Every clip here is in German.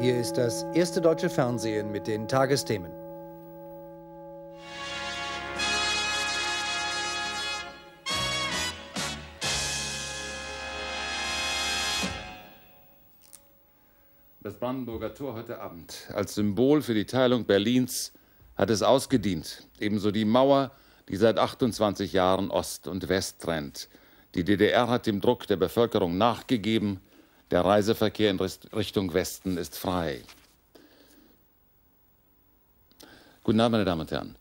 Hier ist das erste deutsche Fernsehen mit den Tagesthemen. Das Brandenburger Tor heute Abend als Symbol für die Teilung Berlins hat es ausgedient. Ebenso die Mauer, die seit 28 Jahren Ost und West trennt. Die DDR hat dem Druck der Bevölkerung nachgegeben. Der Reiseverkehr in Richtung Westen ist frei. Guten Abend, meine Damen und Herren.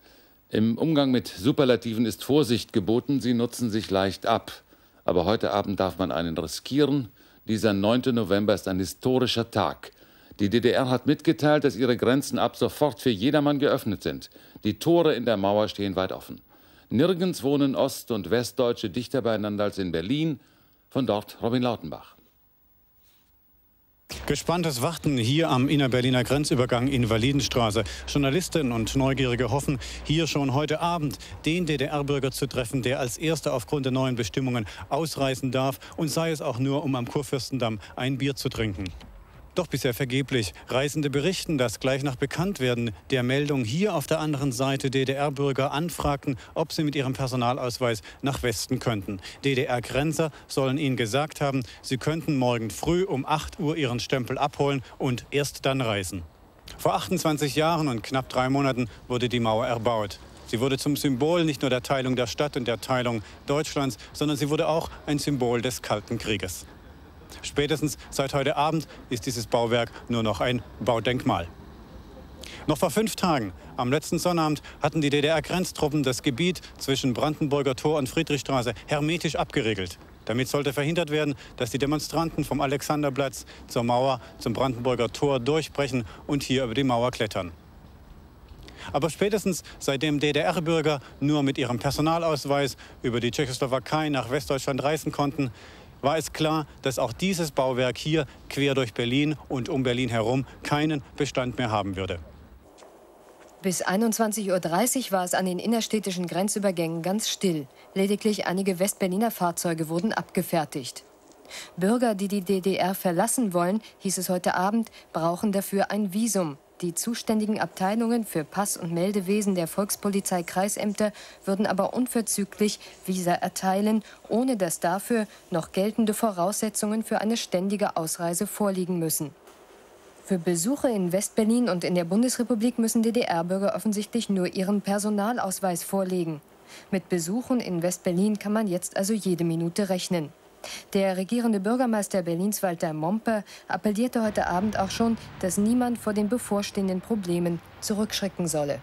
Im Umgang mit Superlativen ist Vorsicht geboten, sie nutzen sich leicht ab. Aber heute Abend darf man einen riskieren. Dieser 9. November ist ein historischer Tag. Die DDR hat mitgeteilt, dass ihre Grenzen ab sofort für jedermann geöffnet sind. Die Tore in der Mauer stehen weit offen. Nirgends wohnen Ost- und Westdeutsche dichter beieinander als in Berlin. Von dort Robin Lautenbach. Gespanntes Warten hier am Innerberliner Grenzübergang Invalidenstraße. Journalistinnen und Neugierige hoffen, hier schon heute Abend den DDR-Bürger zu treffen, der als erster aufgrund der neuen Bestimmungen ausreisen darf und sei es auch nur, um am Kurfürstendamm ein Bier zu trinken. Doch bisher vergeblich. Reisende berichten, dass gleich nach Bekanntwerden der Meldung hier auf der anderen Seite DDR-Bürger anfragten, ob sie mit ihrem Personalausweis nach Westen könnten. DDR-Grenzer sollen ihnen gesagt haben, sie könnten morgen früh um 8 Uhr ihren Stempel abholen und erst dann reisen. Vor 28 Jahren und knapp drei Monaten wurde die Mauer erbaut. Sie wurde zum Symbol nicht nur der Teilung der Stadt und der Teilung Deutschlands, sondern sie wurde auch ein Symbol des Kalten Krieges. Spätestens seit heute Abend ist dieses Bauwerk nur noch ein Baudenkmal. Noch vor fünf Tagen, am letzten Sonnabend, hatten die DDR-Grenztruppen das Gebiet zwischen Brandenburger Tor und Friedrichstraße hermetisch abgeriegelt. Damit sollte verhindert werden, dass die Demonstranten vom Alexanderplatz zur Mauer zum Brandenburger Tor durchbrechen und hier über die Mauer klettern. Aber spätestens seitdem DDR-Bürger nur mit ihrem Personalausweis über die Tschechoslowakei nach Westdeutschland reisen konnten, war es klar, dass auch dieses Bauwerk hier quer durch Berlin und um Berlin herum keinen Bestand mehr haben würde. Bis 21.30 Uhr war es an den innerstädtischen Grenzübergängen ganz still. Lediglich einige Westberliner Fahrzeuge wurden abgefertigt. Bürger, die die DDR verlassen wollen, hieß es heute Abend, brauchen dafür ein Visum. Die zuständigen Abteilungen für Pass- und Meldewesen der Volkspolizei-Kreisämter würden aber unverzüglich Visa erteilen, ohne dass dafür noch geltende Voraussetzungen für eine ständige Ausreise vorliegen müssen. Für Besuche in Westberlin und in der Bundesrepublik müssen DDR-Bürger offensichtlich nur ihren Personalausweis vorlegen. Mit Besuchen in Westberlin kann man jetzt also jede Minute rechnen. Der regierende Bürgermeister Berlins Walter Momper appellierte heute Abend auch schon, dass niemand vor den bevorstehenden Problemen zurückschrecken solle.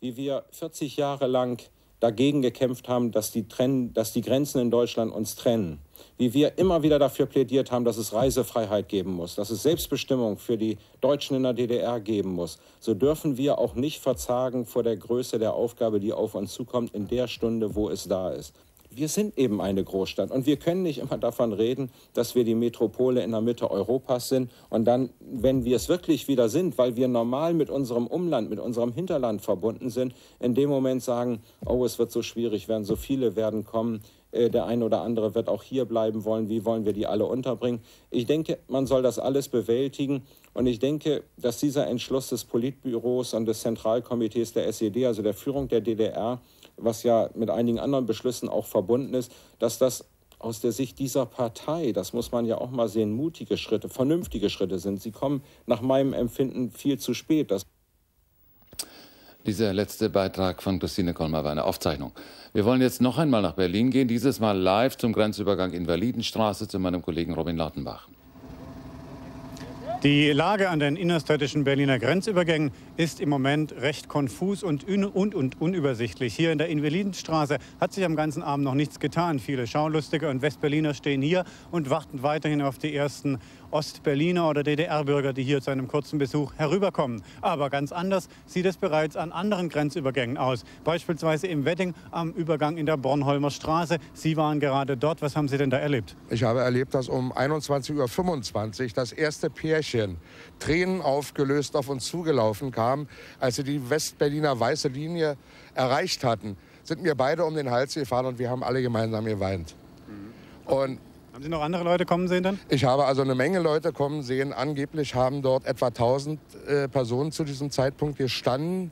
Wie wir 40 Jahre lang dagegen gekämpft haben, dass die, Trenn dass die Grenzen in Deutschland uns trennen. Wie wir immer wieder dafür plädiert haben, dass es Reisefreiheit geben muss, dass es Selbstbestimmung für die Deutschen in der DDR geben muss, so dürfen wir auch nicht verzagen vor der Größe der Aufgabe, die auf uns zukommt, in der Stunde, wo es da ist wir sind eben eine Großstadt und wir können nicht immer davon reden, dass wir die Metropole in der Mitte Europas sind und dann, wenn wir es wirklich wieder sind, weil wir normal mit unserem Umland, mit unserem Hinterland verbunden sind, in dem Moment sagen, oh, es wird so schwierig werden, so viele werden kommen, äh, der eine oder andere wird auch hier bleiben wollen, wie wollen wir die alle unterbringen. Ich denke, man soll das alles bewältigen und ich denke, dass dieser Entschluss des Politbüros und des Zentralkomitees der SED, also der Führung der DDR, was ja mit einigen anderen Beschlüssen auch verbunden ist, dass das aus der Sicht dieser Partei, das muss man ja auch mal sehen, mutige Schritte, vernünftige Schritte sind. Sie kommen nach meinem Empfinden viel zu spät. Das dieser letzte Beitrag von Christine Kolmar war eine Aufzeichnung. Wir wollen jetzt noch einmal nach Berlin gehen, dieses Mal live zum Grenzübergang Invalidenstraße zu meinem Kollegen Robin Lautenbach. Die Lage an den innerstädtischen Berliner Grenzübergängen ist im Moment recht konfus und, und, und unübersichtlich. Hier in der Invalidenstraße hat sich am ganzen Abend noch nichts getan. Viele Schaulustige und Westberliner stehen hier und warten weiterhin auf die ersten Ostberliner oder DDR-Bürger, die hier zu einem kurzen Besuch herüberkommen. Aber ganz anders sieht es bereits an anderen Grenzübergängen aus. Beispielsweise im Wedding am Übergang in der Bornholmer Straße. Sie waren gerade dort. Was haben Sie denn da erlebt? Ich habe erlebt, dass um 21.25 Uhr das erste Pärchen Tränen aufgelöst auf uns zugelaufen kam, als sie die Westberliner weiße Linie erreicht hatten. Sind mir beide um den Hals gefahren und wir haben alle gemeinsam geweint. Mhm. Und Haben Sie noch andere Leute kommen sehen dann? Ich habe also eine Menge Leute kommen sehen. Angeblich haben dort etwa 1000 äh, Personen zu diesem Zeitpunkt gestanden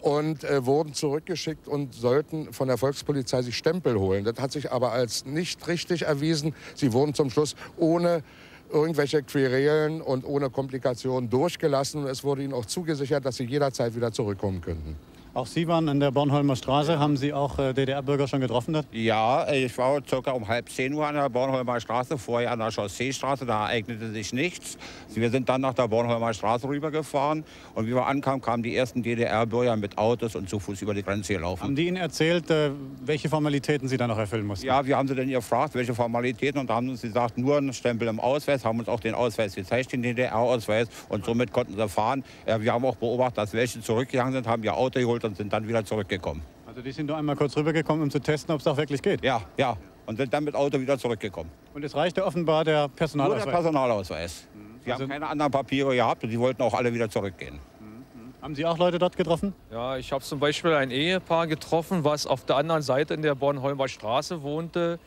und äh, wurden zurückgeschickt und sollten von der Volkspolizei sich Stempel holen. Das hat sich aber als nicht richtig erwiesen. Sie wurden zum Schluss ohne irgendwelche Querelen und ohne Komplikationen durchgelassen. Und es wurde ihnen auch zugesichert, dass sie jederzeit wieder zurückkommen könnten. Auch Sie waren an der Bornholmer Straße. Haben Sie auch äh, DDR-Bürger schon getroffen dort? Ja, ich war circa um halb zehn Uhr an der Bornholmer Straße, vorher an der Chausseestraße. Da ereignete sich nichts. Wir sind dann nach der Bornholmer Straße rübergefahren. Und wie wir ankamen, kamen die ersten DDR-Bürger mit Autos und zu Fuß über die Grenze gelaufen. Haben die Ihnen erzählt, äh, welche Formalitäten Sie dann noch erfüllen mussten? Ja, wir haben sie dann gefragt, welche Formalitäten. Und da haben uns gesagt, nur ein Stempel im Ausweis, haben uns auch den Ausweis gezeigt, den DDR-Ausweis. Und somit konnten sie fahren. Wir haben auch beobachtet, dass welche zurückgegangen sind, haben ihr Auto geholt und sind dann wieder zurückgekommen. Also die sind nur einmal kurz rübergekommen, um zu testen, ob es auch wirklich geht? Ja, ja. Und sind dann mit Auto wieder zurückgekommen. Und es reichte offenbar der Personalausweis? Nur der Personalausweis. Sie also haben keine anderen Papiere gehabt und die wollten auch alle wieder zurückgehen. Haben Sie auch Leute dort getroffen? Ja, ich habe zum Beispiel ein Ehepaar getroffen, was auf der anderen Seite in der Bornholmer Straße wohnte.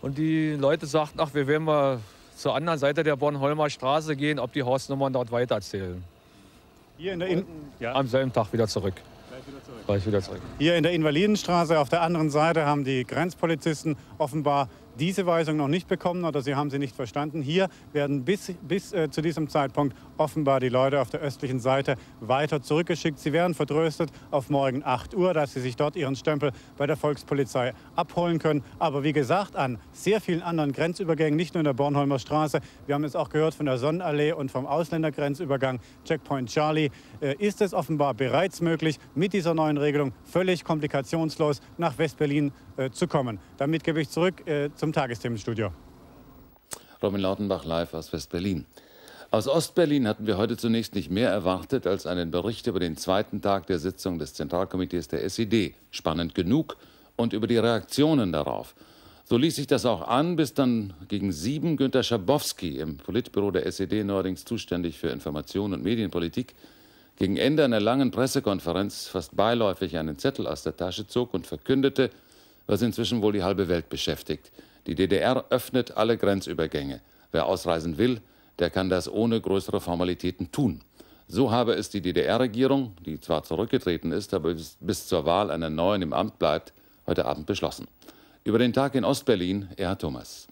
Und die Leute sagten, ach, wir werden mal zur anderen Seite der Bornholmer Straße gehen, ob die Hausnummern dort weiterzählen. Hier in der in ja. Am selben Tag wieder zurück. Gleich wieder zurück. Hier in der Invalidenstraße auf der anderen Seite haben die Grenzpolizisten offenbar diese Weisung noch nicht bekommen oder sie haben sie nicht verstanden. Hier werden bis, bis äh, zu diesem Zeitpunkt offenbar die Leute auf der östlichen Seite weiter zurückgeschickt. Sie werden vertröstet auf morgen 8 Uhr, dass sie sich dort ihren Stempel bei der Volkspolizei abholen können. Aber wie gesagt, an sehr vielen anderen Grenzübergängen, nicht nur in der Bornholmer Straße, wir haben es auch gehört von der Sonnenallee und vom Ausländergrenzübergang Checkpoint Charlie, äh, ist es offenbar bereits möglich, mit dieser neuen Regelung völlig komplikationslos nach Westberlin äh, zu kommen. Damit gebe ich zurück äh, zum Tagesthemenstudio. Robin Lautenbach live aus Westberlin. Aus Ostberlin hatten wir heute zunächst nicht mehr erwartet als einen Bericht über den zweiten Tag der Sitzung des Zentralkomitees der SED. Spannend genug und über die Reaktionen darauf. So ließ sich das auch an, bis dann gegen sieben Günter Schabowski im Politbüro der SED neuerdings zuständig für Information und Medienpolitik gegen Ende einer langen Pressekonferenz fast beiläufig einen Zettel aus der Tasche zog und verkündete, was inzwischen wohl die halbe Welt beschäftigt. Die DDR öffnet alle Grenzübergänge. Wer ausreisen will, der kann das ohne größere Formalitäten tun. So habe es die DDR-Regierung, die zwar zurückgetreten ist, aber bis, bis, zur Wahl einer neuen im Amt bleibt, heute Abend beschlossen. Über den Tag in Ostberlin, Erhard Thomas.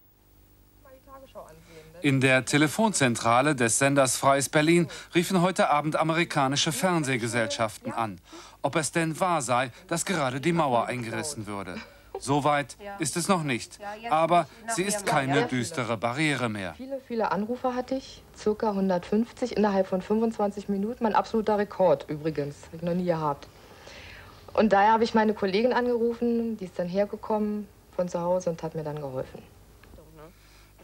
In der Telefonzentrale des Senders Freies Berlin riefen heute Abend amerikanische Fernsehgesellschaften an, ob es denn wahr sei, dass gerade die Mauer eingerissen würde. So weit ist es noch nicht. Aber sie ist keine düstere Barriere mehr. Viele, viele Anrufe hatte ich, circa 150 innerhalb von 25 Minuten. Mein absoluter Rekord übrigens, habe ich noch nie gehabt. Und daher habe ich meine Kollegin angerufen, die ist dann hergekommen von zu Hause und hat mir dann geholfen.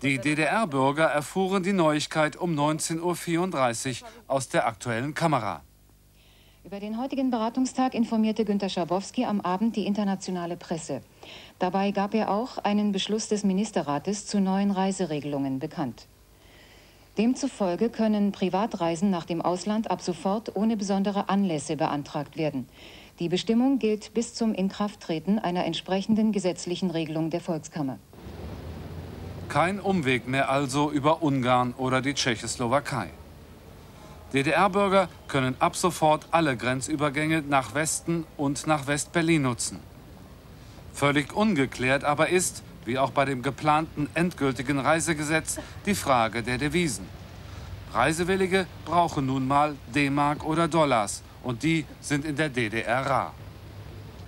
Die DDR-Bürger erfuhren die Neuigkeit um 19.34 Uhr aus der aktuellen Kamera. Über den heutigen Beratungstag informierte Günter Schabowski am Abend die internationale Presse. Dabei gab er auch einen Beschluss des Ministerrates zu neuen Reiseregelungen bekannt. Demzufolge können Privatreisen nach dem Ausland ab sofort ohne besondere Anlässe beantragt werden. Die Bestimmung gilt bis zum Inkrafttreten einer entsprechenden gesetzlichen Regelung der Volkskammer. Kein Umweg mehr also über Ungarn oder die Tschechoslowakei. DDR-Bürger können ab sofort alle Grenzübergänge nach Westen und nach West-Berlin nutzen. Völlig ungeklärt aber ist, wie auch bei dem geplanten endgültigen Reisegesetz, die Frage der Devisen. Reisewillige brauchen nun mal D-Mark oder Dollars und die sind in der DDR rar.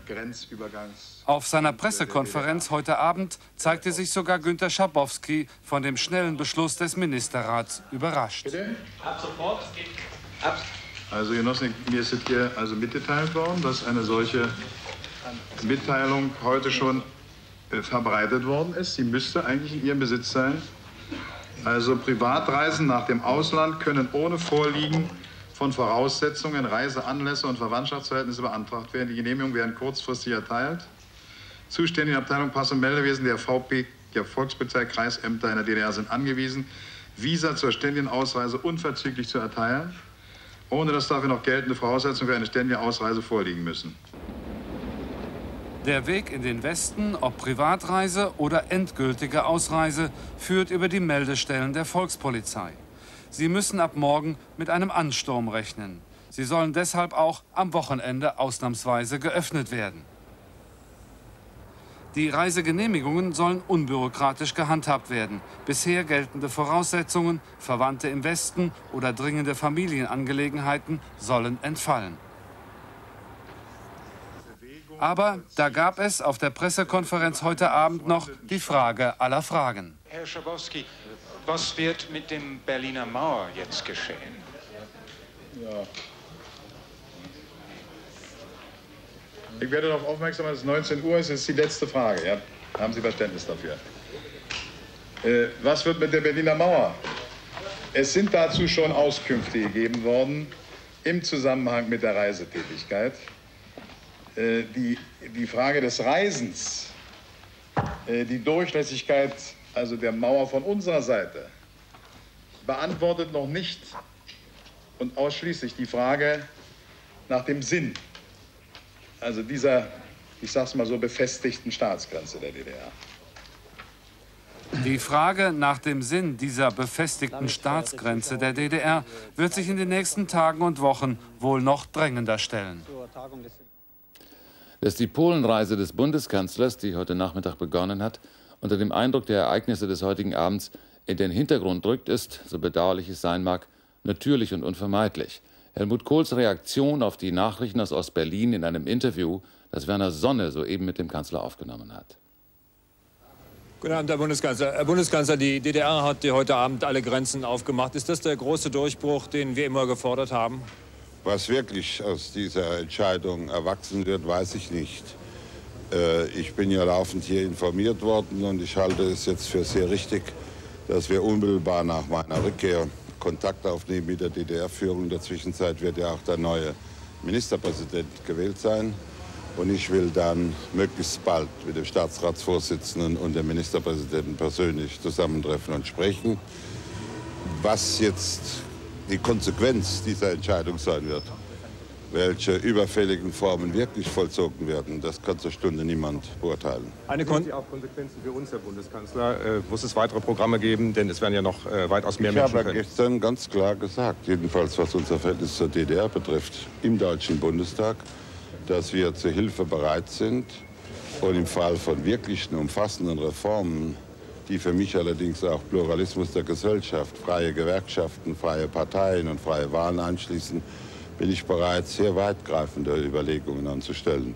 Grenzübergangs auf seiner Pressekonferenz heute Abend zeigte sich sogar Günter Schabowski von dem schnellen Beschluss des Ministerrats überrascht. Bitte? Ab sofort. Ab. Also Genossen, mir ist hier also mitgeteilt worden, dass eine solche Mitteilung heute schon äh, verbreitet worden ist. Sie müsste eigentlich in Ihrem Besitz sein. Also Privatreisen nach dem Ausland können ohne Vorliegen von Voraussetzungen, Reiseanlässe und Verwandtschaftsverhältnisse beantragt werden. Die Genehmigungen werden kurzfristig erteilt zuständige Abteilung Pass- und Meldewesen der VP, der Volkspolizei, Kreisämter in der DDR sind angewiesen, Visa zur ständigen Ausreise unverzüglich zu erteilen, ohne dass dafür noch geltende Voraussetzungen für eine ständige Ausreise vorliegen müssen. Der Weg in den Westen, ob Privatreise oder endgültige Ausreise, führt über die Meldestellen der Volkspolizei. Sie müssen ab morgen mit einem Ansturm rechnen. Sie sollen deshalb auch am Wochenende ausnahmsweise geöffnet werden. Die Reisegenehmigungen sollen unbürokratisch gehandhabt werden. Bisher geltende Voraussetzungen, Verwandte im Westen oder dringende Familienangelegenheiten sollen entfallen. Aber da gab es auf der Pressekonferenz heute Abend noch die Frage aller Fragen. Herr Schabowski, was wird mit dem Berliner Mauer jetzt geschehen? Ja. Ich werde darauf aufmerksam, dass es 19 Uhr ist. Das ist die letzte Frage. Ja? Haben Sie Verständnis dafür? Äh, was wird mit der Berliner Mauer? Es sind dazu schon Auskünfte gegeben worden im Zusammenhang mit der Reisetätigkeit. Äh, die, die Frage des Reisens, äh, die Durchlässigkeit also der Mauer von unserer Seite, beantwortet noch nicht und ausschließlich die Frage nach dem Sinn, also dieser, ich sag's mal so, befestigten Staatsgrenze der DDR. Die Frage nach dem Sinn dieser befestigten Staatsgrenze der DDR wird sich in den nächsten Tagen und Wochen wohl noch drängender stellen dass die Polenreise des Bundeskanzlers, die heute Nachmittag begonnen hat, unter dem Eindruck der Ereignisse des heutigen Abends in den Hintergrund rückt, ist, so bedauerlich es sein mag, natürlich und unvermeidlich. Helmut Kohls Reaktion auf die Nachrichten aus Ostberlin in einem Interview, das Werner Sonne soeben mit dem Kanzler aufgenommen hat. Guten Abend, Herr Bundeskanzler. Herr Bundeskanzler, die DDR hat heute Abend alle Grenzen aufgemacht. Ist das der große Durchbruch, den wir immer gefordert haben? Was wirklich aus dieser Entscheidung erwachsen wird, weiß ich nicht. Äh, ich bin ja laufend hier informiert worden und ich halte es jetzt für sehr richtig, dass wir unmittelbar nach meiner Rückkehr Kontakt aufnehmen mit der DDR-Führung. In der Zwischenzeit wird ja auch der neue Ministerpräsident gewählt sein. Und ich will dann möglichst bald mit dem Staatsratsvorsitzenden und dem Ministerpräsidenten persönlich zusammentreffen und sprechen. Was jetzt die Konsequenz dieser Entscheidung sein wird. Welche überfälligen Formen wirklich vollzogen werden, das kann zur Stunde niemand beurteilen. Eine Kon Sie auch Konsequenzen für uns, Herr Bundeskanzler? Äh, muss es weitere Programme geben? Denn es werden ja noch äh, weitaus mehr ich Menschen. Ich habe gestern ganz klar gesagt, jedenfalls was unser Verhältnis zur DDR betrifft, im Deutschen Bundestag, dass wir zur Hilfe bereit sind und im Fall von wirklichen umfassenden Reformen die für mich allerdings auch Pluralismus der Gesellschaft, freie Gewerkschaften, freie Parteien und freie Wahlen einschließen, bin ich bereit, sehr weitgreifende Überlegungen anzustellen.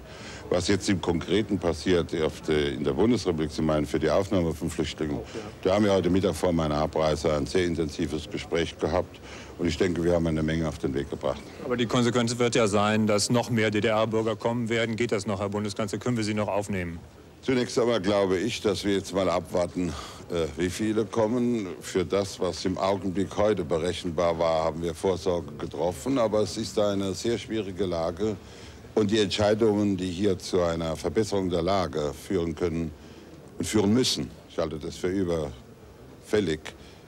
Was jetzt im Konkreten passiert in der Bundesrepublik, Sie meinen für die Aufnahme von Flüchtlingen, da haben wir heute Mittag vor meiner Abreise ein sehr intensives Gespräch gehabt. Und ich denke, wir haben eine Menge auf den Weg gebracht. Aber die Konsequenz wird ja sein, dass noch mehr DDR-Bürger kommen werden. Geht das noch, Herr Bundeskanzler? Können wir sie noch aufnehmen? Zunächst einmal glaube ich, dass wir jetzt mal abwarten, wie viele kommen. Für das, was im Augenblick heute berechenbar war, haben wir Vorsorge getroffen. Aber es ist eine sehr schwierige Lage. Und die Entscheidungen, die hier zu einer Verbesserung der Lage führen können und führen müssen, ich halte das für überfällig,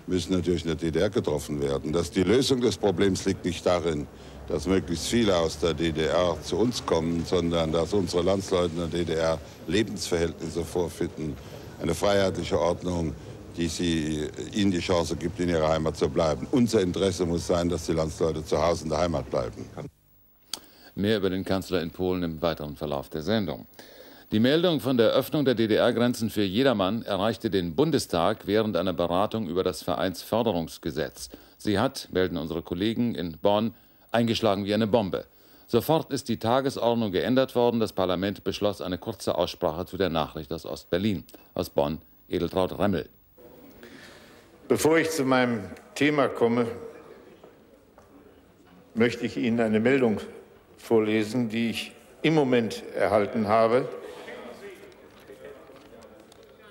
müssen natürlich in der DDR getroffen werden. Dass die Lösung des Problems liegt nicht darin, dass möglichst viele aus der DDR zu uns kommen, sondern dass unsere Landsleute in der DDR Lebensverhältnisse vorfinden, eine freiheitliche Ordnung, die sie, ihnen die Chance gibt, in ihrer Heimat zu bleiben. Unser Interesse muss sein, dass die Landsleute zu Hause in der Heimat bleiben. Mehr über den Kanzler in Polen im weiteren Verlauf der Sendung. Die Meldung von der Öffnung der DDR-Grenzen für jedermann erreichte den Bundestag während einer Beratung über das Vereinsförderungsgesetz. Sie hat, melden unsere Kollegen in Bonn, eingeschlagen wie eine Bombe. Sofort ist die Tagesordnung geändert worden. Das Parlament beschloss eine kurze Aussprache zu der Nachricht aus Ostberlin. Aus Bonn, Edeltraut Remmel. Bevor ich zu meinem Thema komme, möchte ich Ihnen eine Meldung vorlesen, die ich im Moment erhalten habe.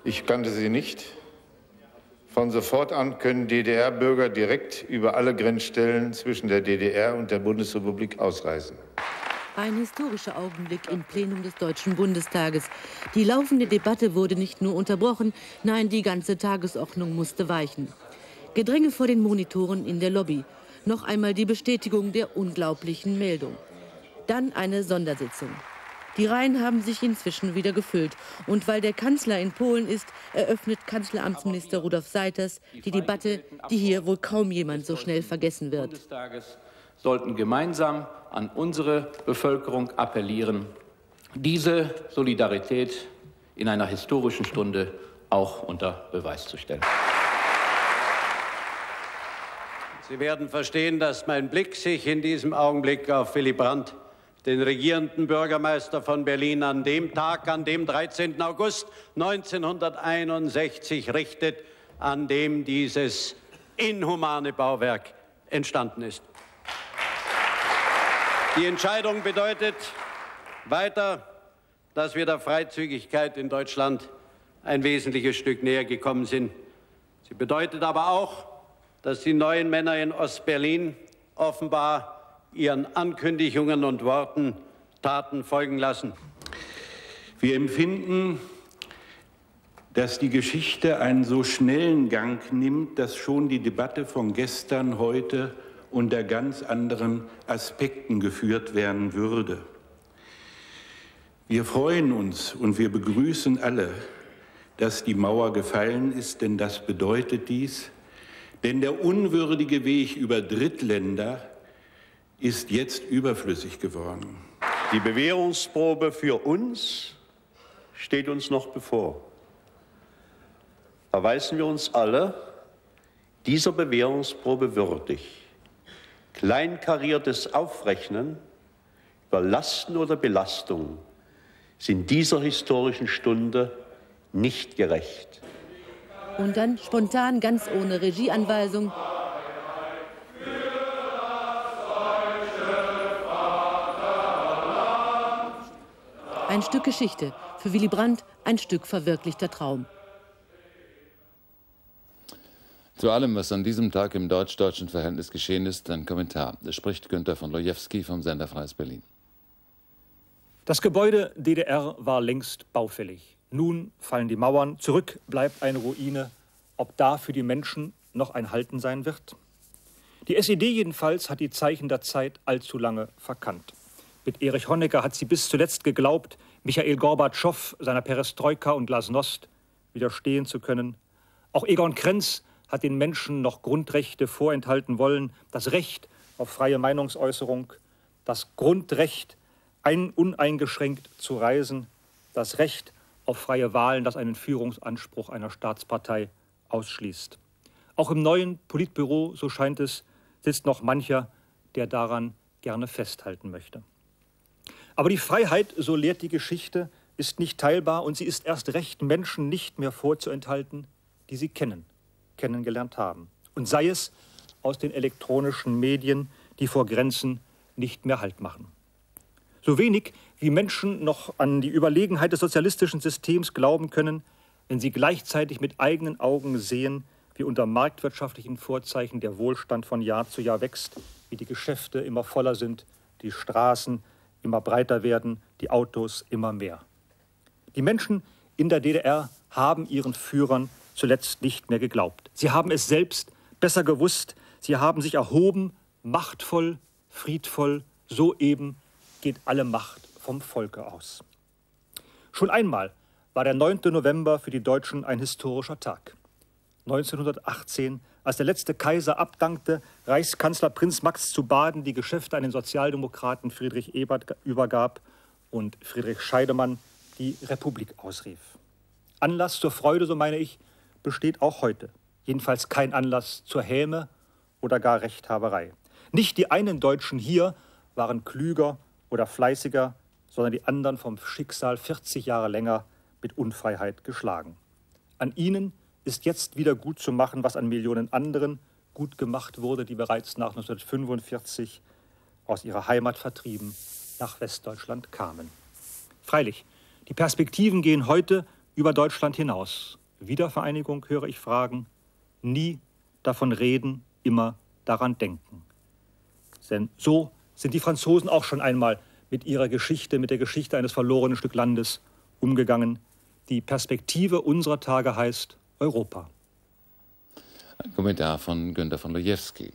Ich kannte sie nicht. Von sofort an können DDR-Bürger direkt über alle Grenzstellen zwischen der DDR und der Bundesrepublik ausreisen. Ein historischer Augenblick im Plenum des Deutschen Bundestages. Die laufende Debatte wurde nicht nur unterbrochen, nein, die ganze Tagesordnung musste weichen. Gedränge vor den Monitoren in der Lobby. Noch einmal die Bestätigung der unglaublichen Meldung. Dann eine Sondersitzung. Die Reihen haben sich inzwischen wieder gefüllt. Und weil der Kanzler in Polen ist, eröffnet Kanzleramtsminister Rudolf Seiters die Debatte, die hier wohl kaum jemand so schnell vergessen wird. Bundestages sollten gemeinsam an unsere Bevölkerung appellieren, diese Solidarität in einer historischen Stunde auch unter Beweis zu stellen. Sie werden verstehen, dass mein Blick sich in diesem Augenblick auf Willy Brandt, den regierenden Bürgermeister von Berlin, an dem Tag, an dem 13. August 1961 richtet, an dem dieses inhumane Bauwerk entstanden ist. Die Entscheidung bedeutet weiter, dass wir der Freizügigkeit in Deutschland ein wesentliches Stück näher gekommen sind. Sie bedeutet aber auch, dass die neuen Männer in Ostberlin offenbar ihren Ankündigungen und Worten Taten folgen lassen. Wir empfinden, dass die Geschichte einen so schnellen Gang nimmt, dass schon die Debatte von gestern, heute unter ganz anderen Aspekten geführt werden würde. Wir freuen uns und wir begrüßen alle, dass die Mauer gefallen ist, denn das bedeutet dies, denn der unwürdige Weg über Drittländer ist jetzt überflüssig geworden. Die Bewährungsprobe für uns steht uns noch bevor. Erweisen wir uns alle dieser Bewährungsprobe würdig. Kleinkariertes Aufrechnen über Lasten oder Belastungen sind dieser historischen Stunde nicht gerecht. Und dann spontan, ganz ohne Regieanweisung. Ein Stück Geschichte. Für Willy Brandt ein Stück verwirklichter Traum. Zu allem, was an diesem Tag im deutsch-deutschen Verhältnis geschehen ist, ein Kommentar. Es spricht Günter von Lojewski vom Sender Freies Berlin. Das Gebäude DDR war längst baufällig. Nun fallen die Mauern, zurück bleibt eine Ruine. Ob da für die Menschen noch ein Halten sein wird? Die SED jedenfalls hat die Zeichen der Zeit allzu lange verkannt. Mit Erich Honecker hat sie bis zuletzt geglaubt, Michael Gorbatschow, seiner Perestroika und Glasnost widerstehen zu können. Auch Egon Krenz hat den Menschen noch Grundrechte vorenthalten wollen, das Recht auf freie Meinungsäußerung, das Grundrecht ein, uneingeschränkt zu reisen, das Recht auf freie Wahlen, das einen Führungsanspruch einer Staatspartei ausschließt. Auch im neuen Politbüro, so scheint es, sitzt noch mancher, der daran gerne festhalten möchte. Aber die Freiheit, so lehrt die Geschichte, ist nicht teilbar und sie ist erst recht Menschen nicht mehr vorzuenthalten, die sie kennen, kennengelernt haben. Und sei es aus den elektronischen Medien, die vor Grenzen nicht mehr Halt machen. So wenig wie Menschen noch an die Überlegenheit des sozialistischen Systems glauben können, wenn sie gleichzeitig mit eigenen Augen sehen, wie unter marktwirtschaftlichen Vorzeichen der Wohlstand von Jahr zu Jahr wächst, wie die Geschäfte immer voller sind, die Straßen immer breiter werden, die Autos immer mehr. Die Menschen in der DDR haben ihren Führern zuletzt nicht mehr geglaubt. Sie haben es selbst besser gewusst, sie haben sich erhoben, machtvoll, friedvoll, soeben geht alle Macht vom Volke aus. Schon einmal war der 9. November für die Deutschen ein historischer Tag. 1918, als der letzte Kaiser abdankte, Reichskanzler Prinz Max zu Baden die Geschäfte an den Sozialdemokraten Friedrich Ebert übergab und Friedrich Scheidemann die Republik ausrief. Anlass zur Freude, so meine ich, besteht auch heute. Jedenfalls kein Anlass zur Häme oder gar Rechthaberei. Nicht die einen Deutschen hier waren klüger oder fleißiger, sondern die anderen vom Schicksal 40 Jahre länger mit Unfreiheit geschlagen. An ihnen ist jetzt wieder gut zu machen, was an Millionen anderen gut gemacht wurde, die bereits nach 1945 aus ihrer Heimat vertrieben nach Westdeutschland kamen. Freilich, die Perspektiven gehen heute über Deutschland hinaus. Wiedervereinigung höre ich fragen, nie davon reden, immer daran denken. Denn so sind die Franzosen auch schon einmal mit ihrer Geschichte, mit der Geschichte eines verlorenen Stück Landes umgegangen. Die Perspektive unserer Tage heißt Europa. Ein Kommentar von Günter von Lojewski.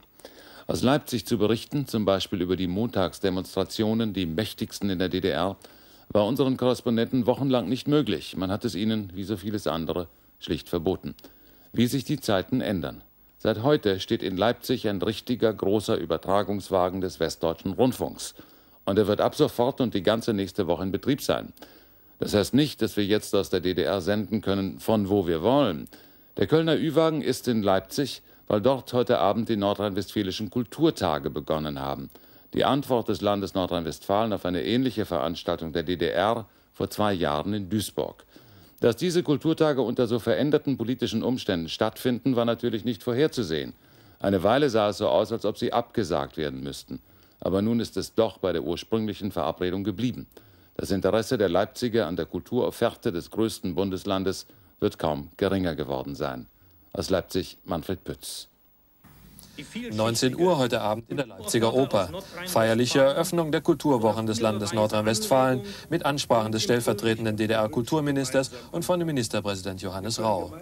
Aus Leipzig zu berichten, zum Beispiel über die Montagsdemonstrationen, die mächtigsten in der DDR, war unseren Korrespondenten wochenlang nicht möglich. Man hat es ihnen, wie so vieles andere, schlicht verboten. Wie sich die Zeiten ändern. Seit heute steht in Leipzig ein richtiger großer Übertragungswagen des Westdeutschen Rundfunks. Und er wird ab sofort und die ganze nächste Woche in Betrieb sein. Das heißt nicht, dass wir jetzt aus der DDR senden können, von wo wir wollen. Der Kölner Ü-Wagen ist in Leipzig, weil dort heute Abend die nordrhein-westfälischen Kulturtage begonnen haben. Die Antwort des Landes Nordrhein-Westfalen auf eine ähnliche Veranstaltung der DDR vor zwei Jahren in Duisburg. Dass diese Kulturtage unter so veränderten politischen Umständen stattfinden, war natürlich nicht vorherzusehen. Eine Weile sah es so aus, als ob sie abgesagt werden müssten. Aber nun ist es doch bei der ursprünglichen Verabredung geblieben. Das Interesse der Leipziger an der Kulturofferte des größten Bundeslandes wird kaum geringer geworden sein. Aus Leipzig Manfred Pütz. 19 Uhr heute Abend in der Leipziger Oper. Feierliche Eröffnung der Kulturwochen des Landes Nordrhein-Westfalen mit Ansprachen des stellvertretenden DDR-Kulturministers und von dem Ministerpräsident Johannes Rau.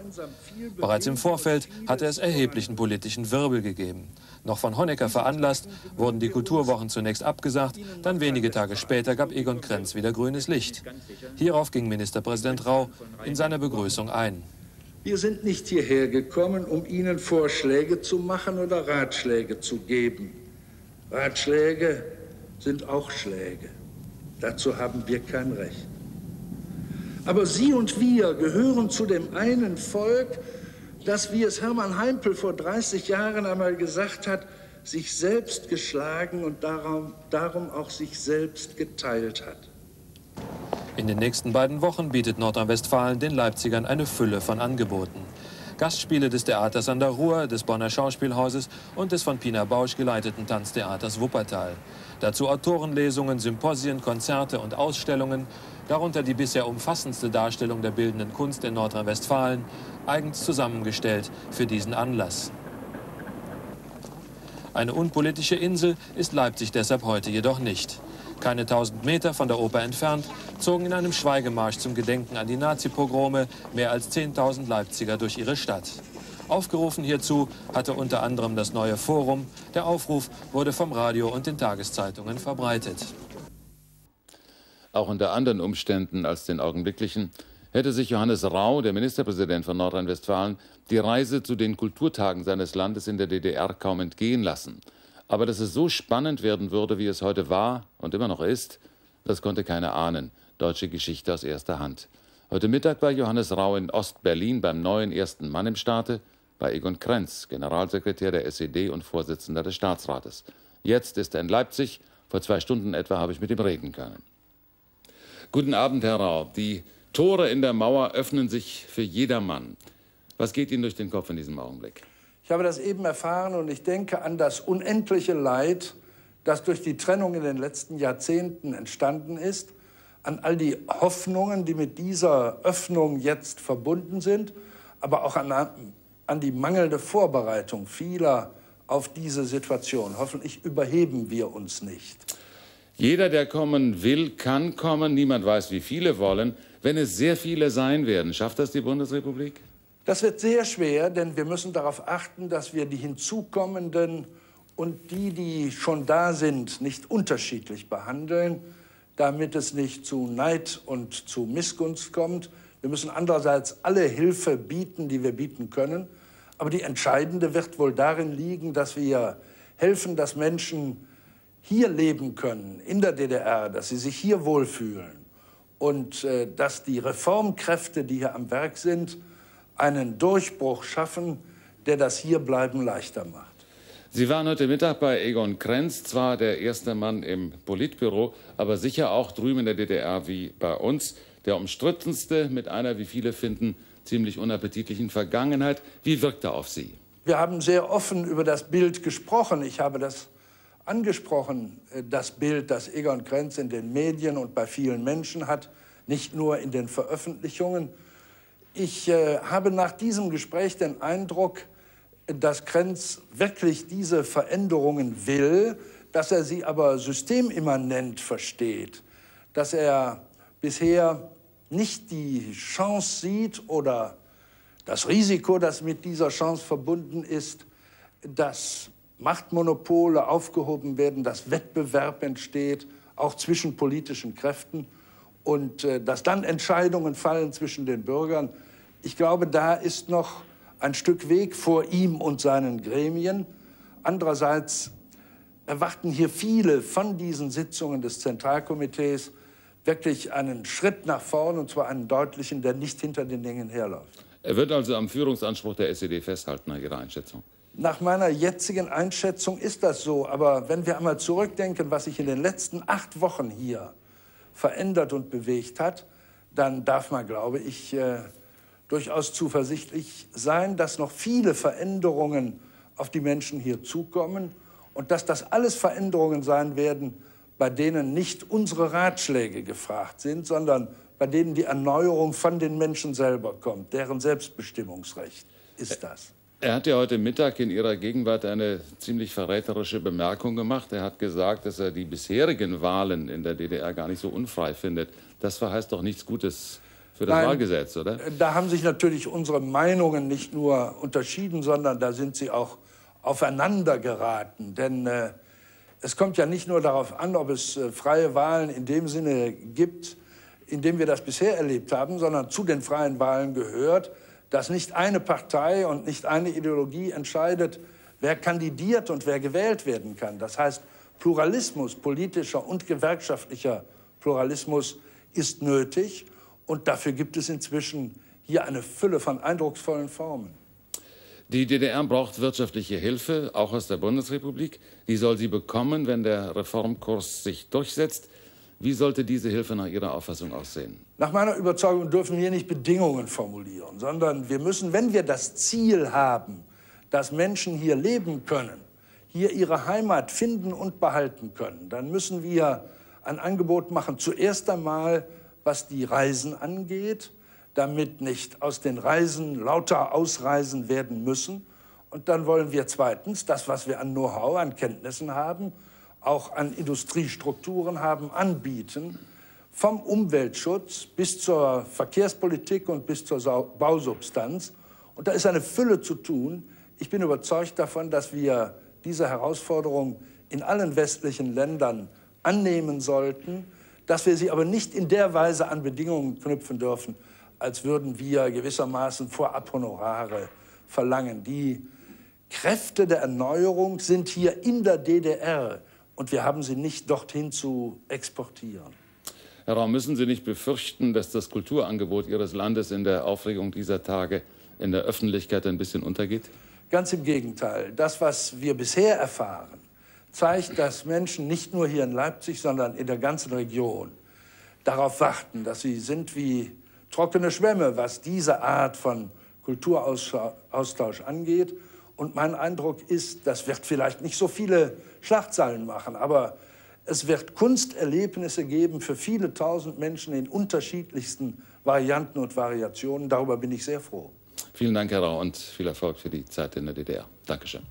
Bereits im Vorfeld hatte es erheblichen politischen Wirbel gegeben. Noch von Honecker veranlasst, wurden die Kulturwochen zunächst abgesagt, dann wenige Tage später gab Egon Krenz wieder grünes Licht. Hierauf ging Ministerpräsident Rau in seiner Begrüßung ein. Wir sind nicht hierher gekommen, um Ihnen Vorschläge zu machen oder Ratschläge zu geben. Ratschläge sind auch Schläge. Dazu haben wir kein Recht. Aber Sie und wir gehören zu dem einen Volk, das, wie es Hermann Heimpel vor 30 Jahren einmal gesagt hat, sich selbst geschlagen und darum, darum auch sich selbst geteilt hat. In den nächsten beiden Wochen bietet Nordrhein-Westfalen den Leipzigern eine Fülle von Angeboten. Gastspiele des Theaters an der Ruhr, des Bonner Schauspielhauses und des von Pina Bausch geleiteten Tanztheaters Wuppertal. Dazu Autorenlesungen, Symposien, Konzerte und Ausstellungen, darunter die bisher umfassendste Darstellung der bildenden Kunst in Nordrhein-Westfalen, eigens zusammengestellt für diesen Anlass. Eine unpolitische Insel ist Leipzig deshalb heute jedoch nicht. Keine tausend Meter von der Oper entfernt zogen in einem Schweigemarsch zum Gedenken an die Nazi-Pogrome mehr als 10.000 Leipziger durch ihre Stadt. Aufgerufen hierzu hatte unter anderem das neue Forum. Der Aufruf wurde vom Radio und den Tageszeitungen verbreitet. Auch unter anderen Umständen als den augenblicklichen hätte sich Johannes Rau, der Ministerpräsident von Nordrhein-Westfalen, die Reise zu den Kulturtagen seines Landes in der DDR kaum entgehen lassen. Aber dass es so spannend werden würde, wie es heute war und immer noch ist, das konnte keiner ahnen. Deutsche Geschichte aus erster Hand. Heute Mittag war Johannes Rau in Ost-Berlin beim neuen ersten Mann im Staate, bei Egon Krenz, Generalsekretär der SED und Vorsitzender des Staatsrates. Jetzt ist er in Leipzig. Vor zwei Stunden etwa habe ich mit ihm reden können. Guten Abend, Herr Rau. Die Tore in der Mauer öffnen sich für jedermann. Was geht Ihnen durch den Kopf in diesem Augenblick? Ich habe das eben erfahren und ich denke an das unendliche Leid, das durch die Trennung in den letzten Jahrzehnten entstanden ist, an all die Hoffnungen, die mit dieser Öffnung jetzt verbunden sind, aber auch an, an die mangelnde Vorbereitung vieler auf diese Situation. Hoffentlich überheben wir uns nicht. Jeder, der kommen will, kann kommen. Niemand weiß, wie viele wollen. Wenn es sehr viele sein werden, schafft das die Bundesrepublik? Das wird sehr schwer, denn wir müssen darauf achten, dass wir die hinzukommenden und die, die schon da sind, nicht unterschiedlich behandeln, damit es nicht zu Neid und zu Missgunst kommt. Wir müssen andererseits alle Hilfe bieten, die wir bieten können. Aber die entscheidende wird wohl darin liegen, dass wir helfen, dass Menschen hier leben können, in der DDR, dass sie sich hier wohlfühlen und äh, dass die Reformkräfte, die hier am Werk sind, einen Durchbruch schaffen, der das Hierbleiben leichter macht. Sie waren heute Mittag bei Egon Krenz, zwar der erste Mann im Politbüro, aber sicher auch drüben in der DDR wie bei uns, der umstrittenste mit einer, wie viele finden, ziemlich unappetitlichen Vergangenheit. Wie wirkt er auf Sie? Wir haben sehr offen über das Bild gesprochen. Ich habe das angesprochen, äh, das Bild, das Egon Krenz in den Medien und bei vielen Menschen hat, nicht nur in den Veröffentlichungen. Ich äh, habe nach diesem Gespräch den Eindruck, dass Krenz wirklich diese Veränderungen will, dass er sie aber systemimmanent versteht, dass er bisher nicht die Chance sieht oder das Risiko, das mit dieser Chance verbunden ist, dass Machtmonopole aufgehoben werden, dass Wettbewerb entsteht, auch zwischen politischen Kräften und äh, dass dann Entscheidungen fallen zwischen den Bürgern. Ich glaube, da ist noch ein Stück Weg vor ihm und seinen Gremien. Andererseits erwarten hier viele von diesen Sitzungen des Zentralkomitees wirklich einen Schritt nach vorn, und zwar einen deutlichen, der nicht hinter den Dingen herläuft. Er wird also am Führungsanspruch der SED festhalten, nach Ihrer Einschätzung? Nach meiner jetzigen Einschätzung ist das so. Aber wenn wir einmal zurückdenken, was sich in den letzten acht Wochen hier verändert und bewegt hat, dann darf man, glaube ich, äh, durchaus zuversichtlich sein, dass noch viele Veränderungen auf die Menschen hier zukommen und dass das alles Veränderungen sein werden, bei denen nicht unsere Ratschläge gefragt sind, sondern bei denen die Erneuerung von den Menschen selber kommt, deren Selbstbestimmungsrecht ist das. Er hat ja heute Mittag in Ihrer Gegenwart eine ziemlich verräterische Bemerkung gemacht. Er hat gesagt, dass er die bisherigen Wahlen in der DDR gar nicht so unfrei findet. Das verheißt doch nichts Gutes für das Nein, Wahlgesetz, oder? Da haben sich natürlich unsere Meinungen nicht nur unterschieden, sondern da sind sie auch aufeinander geraten. Denn äh, es kommt ja nicht nur darauf an, ob es äh, freie Wahlen in dem Sinne gibt, in dem wir das bisher erlebt haben, sondern zu den freien Wahlen gehört, dass nicht eine Partei und nicht eine Ideologie entscheidet, wer kandidiert und wer gewählt werden kann. Das heißt, Pluralismus, politischer und gewerkschaftlicher Pluralismus ist nötig und dafür gibt es inzwischen hier eine Fülle von eindrucksvollen Formen. Die DDR braucht wirtschaftliche Hilfe, auch aus der Bundesrepublik. Die soll sie bekommen, wenn der Reformkurs sich durchsetzt. Wie sollte diese Hilfe nach Ihrer Auffassung aussehen? Nach meiner Überzeugung dürfen wir nicht Bedingungen formulieren, sondern wir müssen, wenn wir das Ziel haben, dass Menschen hier leben können, hier ihre Heimat finden und behalten können, dann müssen wir ein Angebot machen, zuerst einmal, was die Reisen angeht, damit nicht aus den Reisen lauter Ausreisen werden müssen. Und dann wollen wir zweitens das, was wir an Know-how, an Kenntnissen haben, auch an Industriestrukturen haben, anbieten, vom Umweltschutz bis zur Verkehrspolitik und bis zur Bausubstanz. Und da ist eine Fülle zu tun. Ich bin überzeugt davon, dass wir diese Herausforderung in allen westlichen Ländern annehmen sollten, dass wir sie aber nicht in der Weise an Bedingungen knüpfen dürfen, als würden wir gewissermaßen Vorabhonorare verlangen. Die Kräfte der Erneuerung sind hier in der DDR und wir haben sie nicht dorthin zu exportieren. Herr Raum, müssen Sie nicht befürchten, dass das Kulturangebot Ihres Landes in der Aufregung dieser Tage in der Öffentlichkeit ein bisschen untergeht? Ganz im Gegenteil. Das, was wir bisher erfahren, zeigt, dass Menschen nicht nur hier in Leipzig, sondern in der ganzen Region darauf warten, dass sie sind wie trockene Schwämme, was diese Art von Kulturaustausch angeht. Und mein Eindruck ist, das wird vielleicht nicht so viele Schlagzeilen machen, aber es wird Kunsterlebnisse geben für viele tausend Menschen in unterschiedlichsten Varianten und Variationen. Darüber bin ich sehr froh. Vielen Dank, Herr Rau, und viel Erfolg für die Zeit in der DDR. Dankeschön.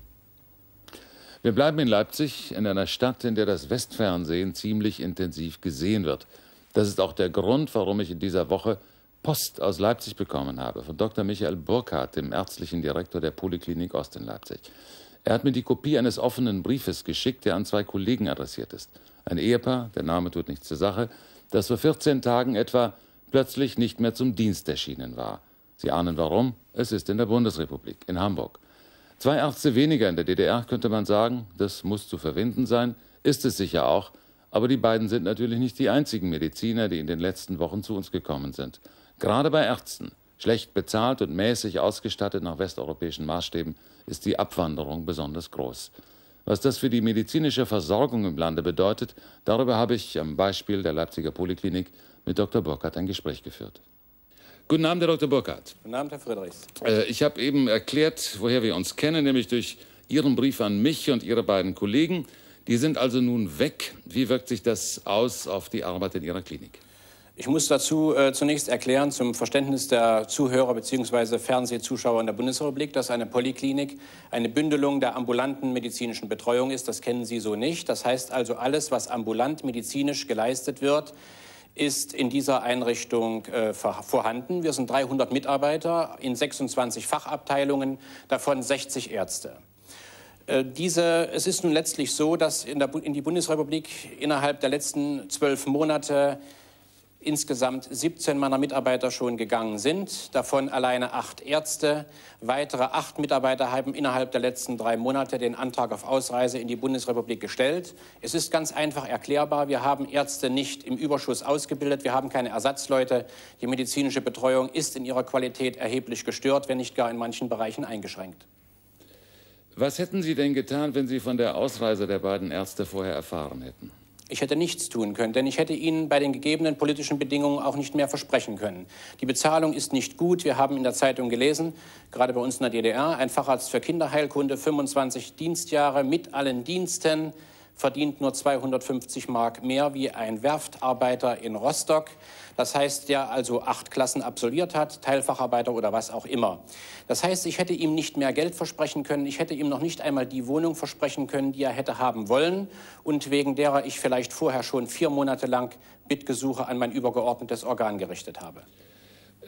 Wir bleiben in Leipzig, in einer Stadt, in der das Westfernsehen ziemlich intensiv gesehen wird. Das ist auch der Grund, warum ich in dieser Woche Post aus Leipzig bekommen habe von Dr. Michael Burkhardt, dem ärztlichen Direktor der Poliklinik Ost in Leipzig. Er hat mir die Kopie eines offenen Briefes geschickt, der an zwei Kollegen adressiert ist. Ein Ehepaar, der Name tut nichts zur Sache, das vor 14 Tagen etwa plötzlich nicht mehr zum Dienst erschienen war. Sie ahnen warum? Es ist in der Bundesrepublik, in Hamburg. Zwei Ärzte weniger in der DDR, könnte man sagen. Das muss zu verwinden sein, ist es sicher auch. Aber die beiden sind natürlich nicht die einzigen Mediziner, die in den letzten Wochen zu uns gekommen sind. Gerade bei Ärzten, schlecht bezahlt und mäßig ausgestattet nach westeuropäischen Maßstäben, ist die Abwanderung besonders groß. Was das für die medizinische Versorgung im Lande bedeutet, darüber habe ich am Beispiel der Leipziger Poliklinik mit Dr. Burkhardt ein Gespräch geführt. Guten Abend, Herr Dr. Burkhardt. Guten Abend, Herr Friedrichs. Äh, ich habe eben erklärt, woher wir uns kennen, nämlich durch Ihren Brief an mich und Ihre beiden Kollegen. Die sind also nun weg. Wie wirkt sich das aus auf die Arbeit in Ihrer Klinik? Ich muss dazu äh, zunächst erklären, zum Verständnis der Zuhörer bzw. Fernsehzuschauer in der Bundesrepublik, dass eine Poliklinik eine Bündelung der ambulanten medizinischen Betreuung ist. Das kennen Sie so nicht. Das heißt also, alles, was ambulant medizinisch geleistet wird, ist in dieser Einrichtung äh, vorhanden. Wir sind 300 Mitarbeiter in 26 Fachabteilungen, davon 60 Ärzte. Äh, diese, es ist nun letztlich so, dass in, der, in die Bundesrepublik innerhalb der letzten zwölf Monate insgesamt 17 meiner Mitarbeiter schon gegangen sind, davon alleine acht Ärzte. Weitere acht Mitarbeiter haben innerhalb der letzten drei Monate den Antrag auf Ausreise in die Bundesrepublik gestellt. Es ist ganz einfach erklärbar. Wir haben Ärzte nicht im Überschuss ausgebildet. Wir haben keine Ersatzleute. Die medizinische Betreuung ist in ihrer Qualität erheblich gestört, wenn nicht gar in manchen Bereichen eingeschränkt. Was hätten Sie denn getan, wenn Sie von der Ausreise der beiden Ärzte vorher erfahren hätten? Ich hätte nichts tun können, denn ich hätte Ihnen bei den gegebenen politischen Bedingungen auch nicht mehr versprechen können. Die Bezahlung ist nicht gut. Wir haben in der Zeitung gelesen, gerade bei uns in der DDR, ein Facharzt für Kinderheilkunde, 25 Dienstjahre mit allen Diensten, verdient nur 250 Mark mehr wie ein Werftarbeiter in Rostock. Das heißt, der also acht Klassen absolviert hat, Teilfacharbeiter oder was auch immer. Das heißt, ich hätte ihm nicht mehr Geld versprechen können, ich hätte ihm noch nicht einmal die Wohnung versprechen können, die er hätte haben wollen und wegen derer ich vielleicht vorher schon vier Monate lang Bittgesuche an mein übergeordnetes Organ gerichtet habe.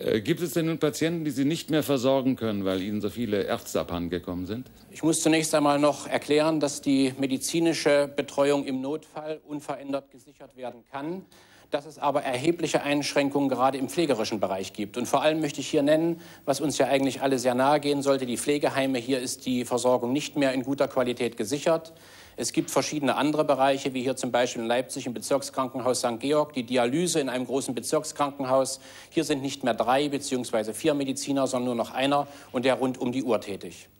Äh, gibt es denn nun Patienten, die Sie nicht mehr versorgen können, weil Ihnen so viele Ärzte abhandengekommen sind? Ich muss zunächst einmal noch erklären, dass die medizinische Betreuung im Notfall unverändert gesichert werden kann dass es aber erhebliche Einschränkungen gerade im pflegerischen Bereich gibt. Und vor allem möchte ich hier nennen, was uns ja eigentlich alle sehr nahe gehen sollte, die Pflegeheime. Hier ist die Versorgung nicht mehr in guter Qualität gesichert. Es gibt verschiedene andere Bereiche, wie hier zum Beispiel in Leipzig im Bezirkskrankenhaus St. Georg, die Dialyse in einem großen Bezirkskrankenhaus. Hier sind nicht mehr drei bzw. vier Mediziner, sondern nur noch einer und der rund um die Uhr tätig.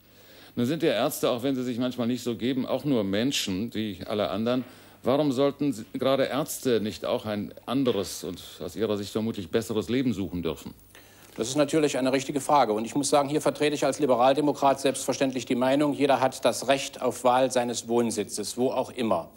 Nun sind ja Ärzte, auch wenn sie sich manchmal nicht so geben, auch nur Menschen, wie alle anderen. Warum sollten gerade Ärzte nicht auch ein anderes und aus Ihrer Sicht vermutlich besseres Leben suchen dürfen? Das ist natürlich eine richtige Frage. Und ich muss sagen, hier vertrete ich als Liberaldemokrat selbstverständlich die Meinung, jeder hat das Recht auf Wahl seines Wohnsitzes, wo auch immer.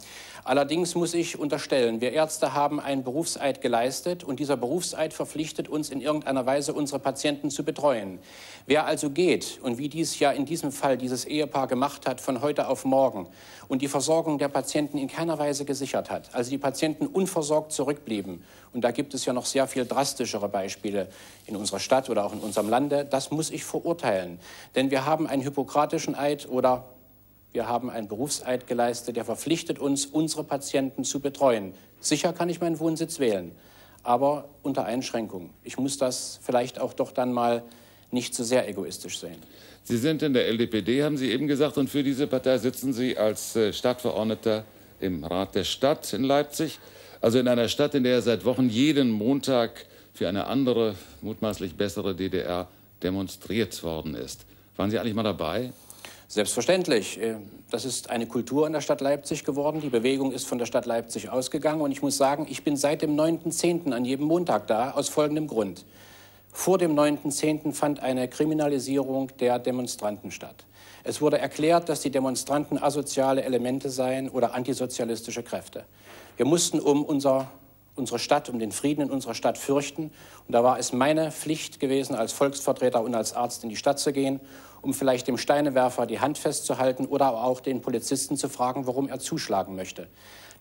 Allerdings muss ich unterstellen, wir Ärzte haben einen Berufseid geleistet und dieser Berufseid verpflichtet uns in irgendeiner Weise, unsere Patienten zu betreuen. Wer also geht und wie dies ja in diesem Fall dieses Ehepaar gemacht hat, von heute auf morgen und die Versorgung der Patienten in keiner Weise gesichert hat, also die Patienten unversorgt zurückblieben, und da gibt es ja noch sehr viel drastischere Beispiele in unserer Stadt oder auch in unserem Lande, das muss ich verurteilen. Denn wir haben einen hippokratischen Eid oder wir haben einen Berufseid geleistet, der verpflichtet uns, unsere Patienten zu betreuen. Sicher kann ich meinen Wohnsitz wählen, aber unter Einschränkungen. Ich muss das vielleicht auch doch dann mal nicht zu so sehr egoistisch sehen. Sie sind in der LDPD, haben Sie eben gesagt, und für diese Partei sitzen Sie als äh, Stadtverordneter im Rat der Stadt in Leipzig. Also in einer Stadt, in der seit Wochen jeden Montag für eine andere, mutmaßlich bessere DDR demonstriert worden ist. Waren Sie eigentlich mal dabei? Selbstverständlich. Äh, das ist eine Kultur in der Stadt Leipzig geworden. Die Bewegung ist von der Stadt Leipzig ausgegangen. Und ich muss sagen, ich bin seit dem 9.10. an jedem Montag da, aus folgendem Grund. Vor dem 9.10. fand eine Kriminalisierung der Demonstranten statt. Es wurde erklärt, dass die Demonstranten asoziale Elemente seien oder antisozialistische Kräfte. Wir mussten um unser unsere Stadt, um den Frieden in unserer Stadt fürchten. Und da war es meine Pflicht gewesen, als Volksvertreter und als Arzt in die Stadt zu gehen, um vielleicht dem Steinewerfer die Hand festzuhalten oder auch den Polizisten zu fragen, warum er zuschlagen möchte.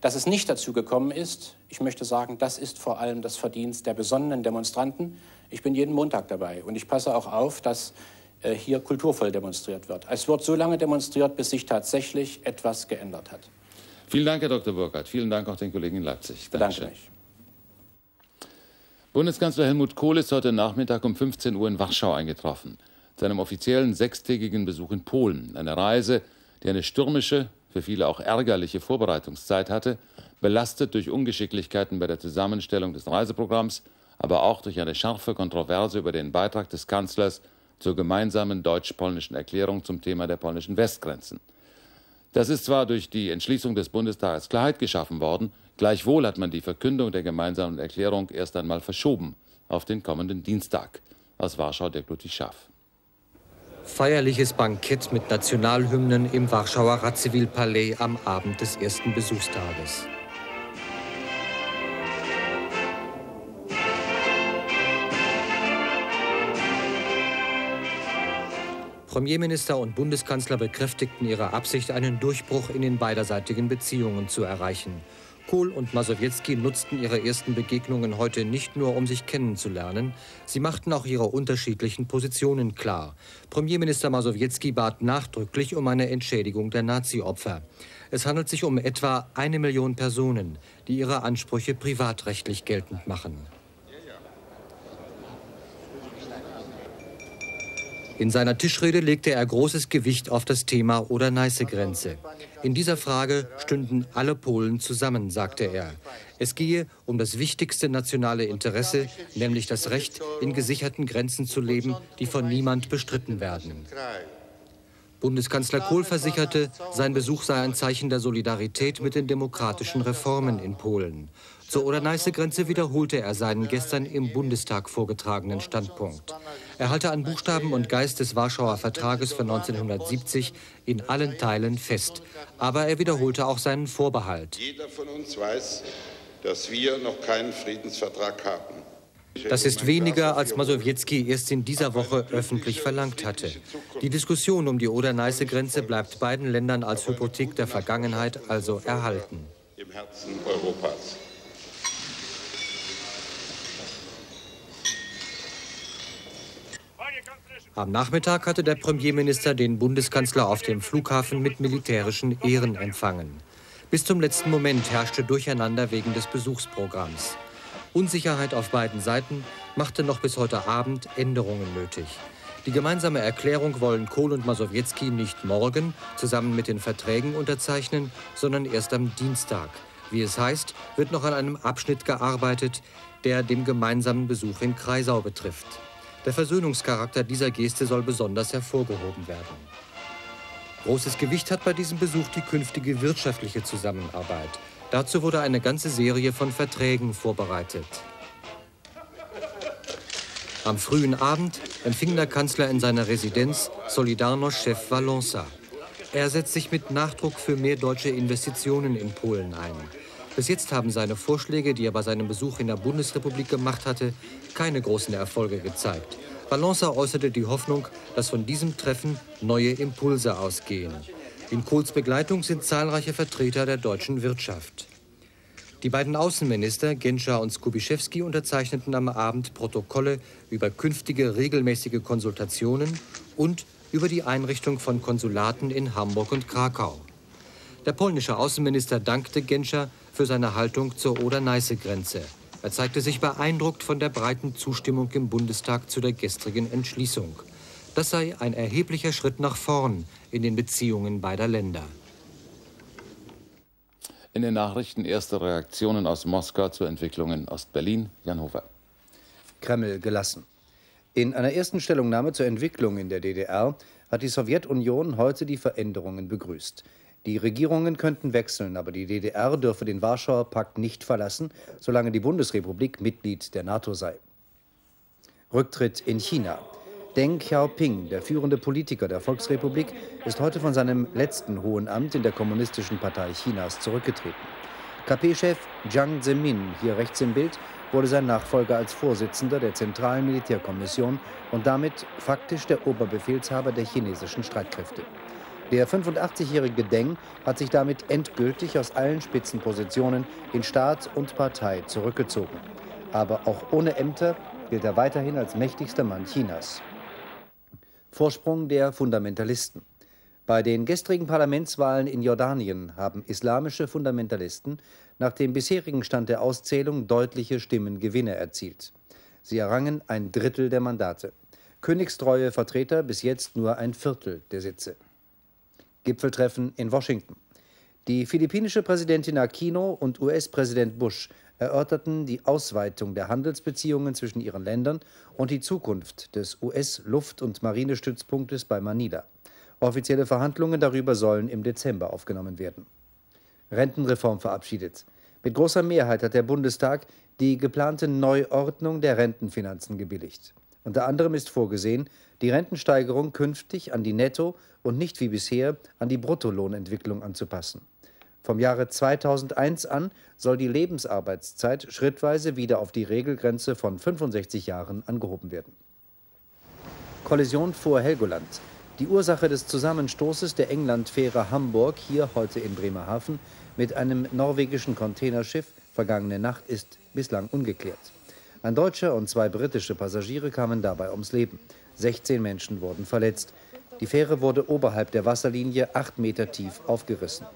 Dass es nicht dazu gekommen ist, ich möchte sagen, das ist vor allem das Verdienst der besonnenen Demonstranten. Ich bin jeden Montag dabei und ich passe auch auf, dass äh, hier kulturvoll demonstriert wird. Es wird so lange demonstriert, bis sich tatsächlich etwas geändert hat. Vielen Dank, Herr Dr. Burkhardt. Vielen Dank auch den Kollegen in Leipzig. Dankeschön. Danke. Bundeskanzler Helmut Kohl ist heute Nachmittag um 15 Uhr in Warschau eingetroffen, zu einem offiziellen sechstägigen Besuch in Polen. Eine Reise, die eine stürmische, für viele auch ärgerliche Vorbereitungszeit hatte, belastet durch Ungeschicklichkeiten bei der Zusammenstellung des Reiseprogramms, aber auch durch eine scharfe Kontroverse über den Beitrag des Kanzlers zur gemeinsamen deutsch-polnischen Erklärung zum Thema der polnischen Westgrenzen. Das ist zwar durch die Entschließung des Bundestages Klarheit geschaffen worden, Gleichwohl hat man die Verkündung der gemeinsamen Erklärung erst einmal verschoben auf den kommenden Dienstag. Aus Warschau der Ludwig Schaff. Feierliches Bankett mit Nationalhymnen im Warschauer Radziwill-Palais am Abend des ersten Besuchstages. Premierminister und Bundeskanzler bekräftigten ihre Absicht, einen Durchbruch in den beiderseitigen Beziehungen zu erreichen. Kohl und Masowiecki nutzten ihre ersten Begegnungen heute nicht nur, um sich kennenzulernen, sie machten auch ihre unterschiedlichen Positionen klar. Premierminister Masowiecki bat nachdrücklich um eine Entschädigung der Nazi-Opfer. Es handelt sich um etwa eine Million Personen, die ihre Ansprüche privatrechtlich geltend machen. In seiner Tischrede legte er großes Gewicht auf das Thema Oder-Neiße-Grenze. In dieser Frage stünden alle Polen zusammen, sagte er. Es gehe um das wichtigste nationale Interesse, nämlich das Recht, in gesicherten Grenzen zu leben, die von niemand bestritten werden. Bundeskanzler Kohl versicherte, sein Besuch sei ein Zeichen der Solidarität mit den demokratischen Reformen in Polen. Zur Oder-Neiße-Grenze wiederholte er seinen gestern im Bundestag vorgetragenen Standpunkt. Er halte an Buchstaben und Geist des Warschauer Vertrages von 1970 in allen Teilen fest. Aber er wiederholte auch seinen Vorbehalt. Jeder von uns weiß, dass wir noch keinen Friedensvertrag haben. Das ist weniger, als Masowiecki erst in dieser Woche öffentlich verlangt hatte. Die Diskussion um die Oder-Neiße-Grenze bleibt beiden Ländern als Hypothek der Vergangenheit also erhalten. Im Herzen Europas. Am Nachmittag hatte der Premierminister den Bundeskanzler auf dem Flughafen mit militärischen Ehren empfangen. Bis zum letzten Moment herrschte Durcheinander wegen des Besuchsprogramms. Unsicherheit auf beiden Seiten machte noch bis heute Abend Änderungen nötig. Die gemeinsame Erklärung wollen Kohl und Masowiecki nicht morgen zusammen mit den Verträgen unterzeichnen, sondern erst am Dienstag. Wie es heißt, wird noch an einem Abschnitt gearbeitet, der dem gemeinsamen Besuch in Kreisau betrifft. Der Versöhnungscharakter dieser Geste soll besonders hervorgehoben werden. Großes Gewicht hat bei diesem Besuch die künftige wirtschaftliche Zusammenarbeit. Dazu wurde eine ganze Serie von Verträgen vorbereitet. Am frühen Abend empfing der Kanzler in seiner Residenz Solidarność-Chef Walonsa. Er setzt sich mit Nachdruck für mehr deutsche Investitionen in Polen ein. Bis jetzt haben seine Vorschläge, die er bei seinem Besuch in der Bundesrepublik gemacht hatte, keine großen Erfolge gezeigt. Valonsa äußerte die Hoffnung, dass von diesem Treffen neue Impulse ausgehen. In Kohls Begleitung sind zahlreiche Vertreter der deutschen Wirtschaft. Die beiden Außenminister, Genscher und Skubiszewski, unterzeichneten am Abend Protokolle über künftige regelmäßige Konsultationen und über die Einrichtung von Konsulaten in Hamburg und Krakau. Der polnische Außenminister dankte Genscher für seine Haltung zur Oder-Neiße-Grenze. Er zeigte sich beeindruckt von der breiten Zustimmung im Bundestag zu der gestrigen Entschließung. Das sei ein erheblicher Schritt nach vorn in den Beziehungen beider Länder. In den Nachrichten erste Reaktionen aus Moskau zu Entwicklungen in Ostberlin. Jan Hofer. Kreml gelassen. In einer ersten Stellungnahme zur Entwicklung in der DDR hat die Sowjetunion heute die Veränderungen begrüßt. Die Regierungen könnten wechseln, aber die DDR dürfe den Warschauer Pakt nicht verlassen, solange die Bundesrepublik Mitglied der NATO sei. Rücktritt in China. Deng Xiaoping, der führende Politiker der Volksrepublik, ist heute von seinem letzten hohen Amt in der Kommunistischen Partei Chinas zurückgetreten. KP-Chef Jiang Zemin, hier rechts im Bild, wurde sein Nachfolger als Vorsitzender der Zentralen Militärkommission und damit faktisch der Oberbefehlshaber der chinesischen Streitkräfte. Der 85-jährige Deng hat sich damit endgültig aus allen Spitzenpositionen in Staat und Partei zurückgezogen. Aber auch ohne Ämter gilt er weiterhin als mächtigster Mann Chinas. Vorsprung der Fundamentalisten. Bei den gestrigen Parlamentswahlen in Jordanien haben islamische Fundamentalisten nach dem bisherigen Stand der Auszählung deutliche Stimmengewinne erzielt. Sie errangen ein Drittel der Mandate. Königstreue Vertreter bis jetzt nur ein Viertel der Sitze. Gipfeltreffen in Washington. Die philippinische Präsidentin Aquino und US-Präsident Bush erörterten die Ausweitung der Handelsbeziehungen zwischen ihren Ländern und die Zukunft des US-Luft- und Marinestützpunktes bei Manila. Offizielle Verhandlungen darüber sollen im Dezember aufgenommen werden. Rentenreform verabschiedet. Mit großer Mehrheit hat der Bundestag die geplante Neuordnung der Rentenfinanzen gebilligt. Unter anderem ist vorgesehen, die Rentensteigerung künftig an die Netto- und nicht wie bisher an die Bruttolohnentwicklung anzupassen. Vom Jahre 2001 an soll die Lebensarbeitszeit schrittweise wieder auf die Regelgrenze von 65 Jahren angehoben werden. Kollision vor Helgoland. Die Ursache des Zusammenstoßes der Englandfähre Hamburg hier heute in Bremerhaven mit einem norwegischen Containerschiff vergangene Nacht ist bislang ungeklärt. Ein deutscher und zwei britische Passagiere kamen dabei ums Leben. 16 Menschen wurden verletzt. Die Fähre wurde oberhalb der Wasserlinie acht Meter tief aufgerissen.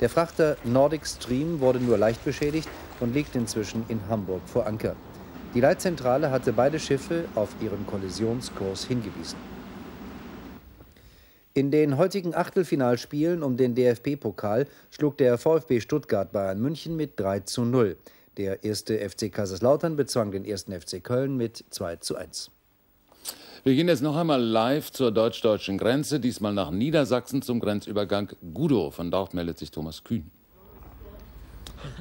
Der Frachter Nordic Stream wurde nur leicht beschädigt und liegt inzwischen in Hamburg vor Anker. Die Leitzentrale hatte beide Schiffe auf ihren Kollisionskurs hingewiesen. In den heutigen Achtelfinalspielen um den DFB-Pokal schlug der VfB Stuttgart Bayern München mit 3 zu 0. Der erste FC Kaiserslautern bezwang den ersten FC Köln mit 2 zu 1. Wir gehen jetzt noch einmal live zur deutsch-deutschen Grenze, diesmal nach Niedersachsen zum Grenzübergang Gudow. Von dort meldet sich Thomas Kühn.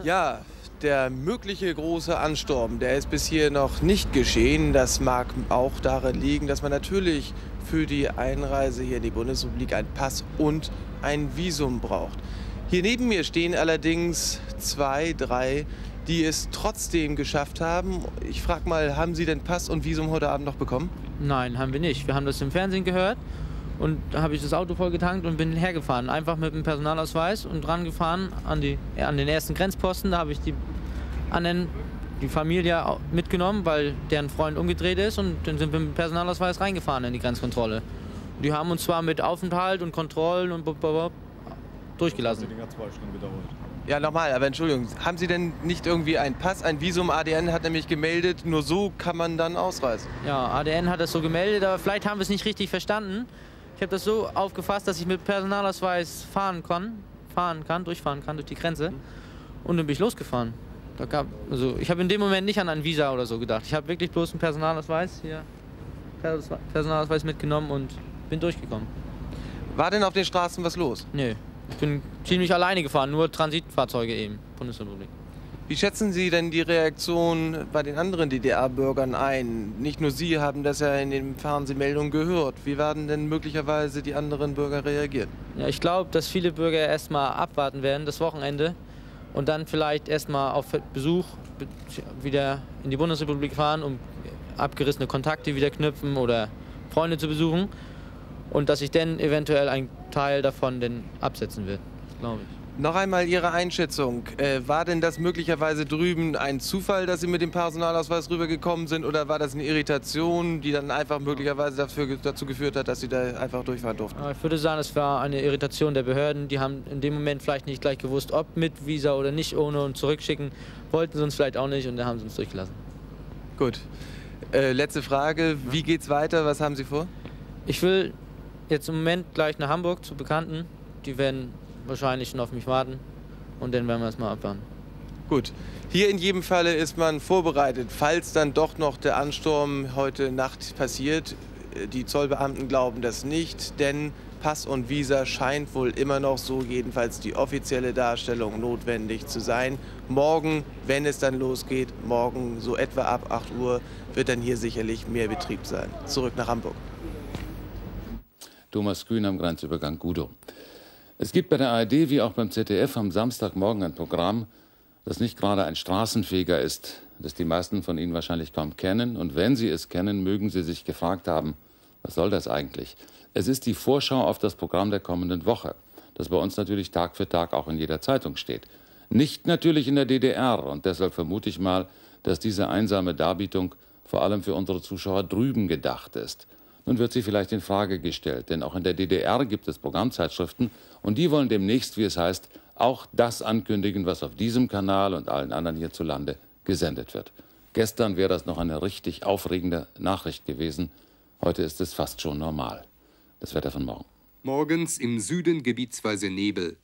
Ja, der mögliche große Ansturm, der ist bis hier noch nicht geschehen. Das mag auch darin liegen, dass man natürlich für die Einreise hier in die Bundesrepublik einen Pass und ein Visum braucht. Hier neben mir stehen allerdings zwei, drei, die es trotzdem geschafft haben. Ich frage mal, haben Sie denn Pass und Visum heute Abend noch bekommen? Nein, haben wir nicht. Wir haben das im Fernsehen gehört und da habe ich das Auto voll getankt und bin hergefahren. Einfach mit dem Personalausweis und dran gefahren an, die, an den ersten Grenzposten. Da habe ich die anderen die Familie mitgenommen, weil deren Freund umgedreht ist und dann sind wir mit dem Personalausweis reingefahren in die Grenzkontrolle. Die haben uns zwar mit Aufenthalt und Kontrollen und durchgelassen. Ja, nochmal, aber Entschuldigung, haben Sie denn nicht irgendwie einen Pass, ein Visum? ADN hat nämlich gemeldet, nur so kann man dann ausreisen. Ja, ADN hat das so gemeldet, aber vielleicht haben wir es nicht richtig verstanden. Ich habe das so aufgefasst, dass ich mit Personalausweis fahren kann, fahren kann, durchfahren kann durch die Grenze. Und dann bin ich losgefahren. Da gab, also ich habe in dem Moment nicht an ein Visa oder so gedacht. Ich habe wirklich bloß einen Personalausweis hier, Personalausweis mitgenommen und bin durchgekommen. War denn auf den Straßen was los? Nö. Ich bin ziemlich alleine gefahren, nur Transitfahrzeuge eben, Bundesrepublik. Wie schätzen Sie denn die Reaktion bei den anderen DDR-Bürgern ein? Nicht nur Sie haben das ja in den Fernsehmeldungen gehört. Wie werden denn möglicherweise die anderen Bürger reagieren? Ja, ich glaube, dass viele Bürger erstmal abwarten werden, das Wochenende, und dann vielleicht erstmal auf Besuch wieder in die Bundesrepublik fahren, um abgerissene Kontakte wieder knüpfen oder Freunde zu besuchen. Und dass sich dann eventuell ein Teil davon denn absetzen wird, glaube ich. Noch einmal Ihre Einschätzung. Äh, war denn das möglicherweise drüben ein Zufall, dass Sie mit dem Personalausweis rübergekommen sind oder war das eine Irritation, die dann einfach möglicherweise dafür, dazu geführt hat, dass Sie da einfach durchfahren durften? Ich würde sagen, es war eine Irritation der Behörden. Die haben in dem Moment vielleicht nicht gleich gewusst, ob mit Visa oder nicht ohne und zurückschicken. Wollten sie uns vielleicht auch nicht und dann haben sie uns durchgelassen. Gut. Äh, letzte Frage. Wie geht's weiter? Was haben Sie vor? Ich will jetzt im Moment gleich nach Hamburg zu Bekannten. Die werden wahrscheinlich schon auf mich warten und dann werden wir es mal abwarten. Gut. Hier in jedem Falle ist man vorbereitet, falls dann doch noch der Ansturm heute Nacht passiert. Die Zollbeamten glauben das nicht, denn Pass und Visa scheint wohl immer noch so, jedenfalls die offizielle Darstellung, notwendig zu sein. Morgen, wenn es dann losgeht, morgen so etwa ab 8 Uhr, wird dann hier sicherlich mehr Betrieb sein. Zurück nach Hamburg. Thomas Kühn am Grenzübergang Gudo. Es gibt bei der ARD wie auch beim ZDF am Samstagmorgen ein Programm, das nicht gerade ein Straßenfeger ist, das die meisten von Ihnen wahrscheinlich kaum kennen. Und wenn Sie es kennen, mögen Sie sich gefragt haben, was soll das eigentlich? Es ist die Vorschau auf das Programm der kommenden Woche, das bei uns natürlich Tag für Tag auch in jeder Zeitung steht. Nicht natürlich in der DDR und deshalb vermute ich mal, dass diese einsame Darbietung vor allem für unsere Zuschauer drüben gedacht ist. Nun wird sie vielleicht in Frage gestellt, denn auch in der DDR gibt es Programmzeitschriften und die wollen demnächst, wie es heißt, auch das ankündigen, was auf diesem Kanal und allen anderen hierzulande gesendet wird. Gestern wäre das noch eine richtig aufregende Nachricht gewesen. Heute ist es fast schon normal. Das Wetter von morgen. Morgens im Süden gebietsweise Nebel.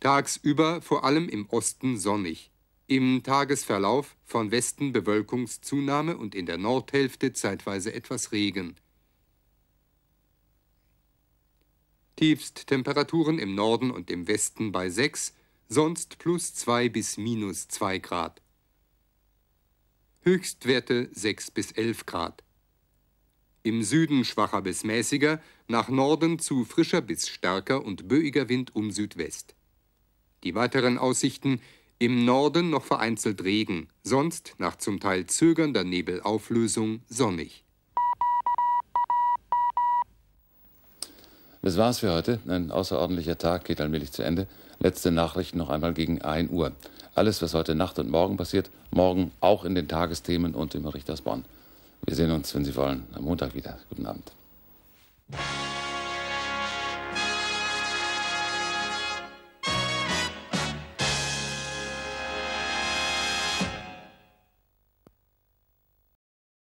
Tagsüber vor allem im Osten sonnig. Im Tagesverlauf von Westen Bewölkungszunahme und in der Nordhälfte zeitweise etwas Regen. Tiefsttemperaturen im Norden und im Westen bei 6, sonst plus 2 bis minus 2 Grad. Höchstwerte 6 bis 11 Grad. Im Süden schwacher bis mäßiger, nach Norden zu frischer bis stärker und böiger Wind um Südwest. Die weiteren Aussichten im Norden noch vereinzelt Regen, sonst nach zum Teil zögernder Nebelauflösung sonnig. Das war's für heute. Ein außerordentlicher Tag geht allmählich zu Ende. Letzte Nachrichten noch einmal gegen 1 Uhr. Alles, was heute Nacht und morgen passiert, morgen auch in den Tagesthemen und im Bericht aus Bonn. Wir sehen uns, wenn Sie wollen, am Montag wieder. Guten Abend.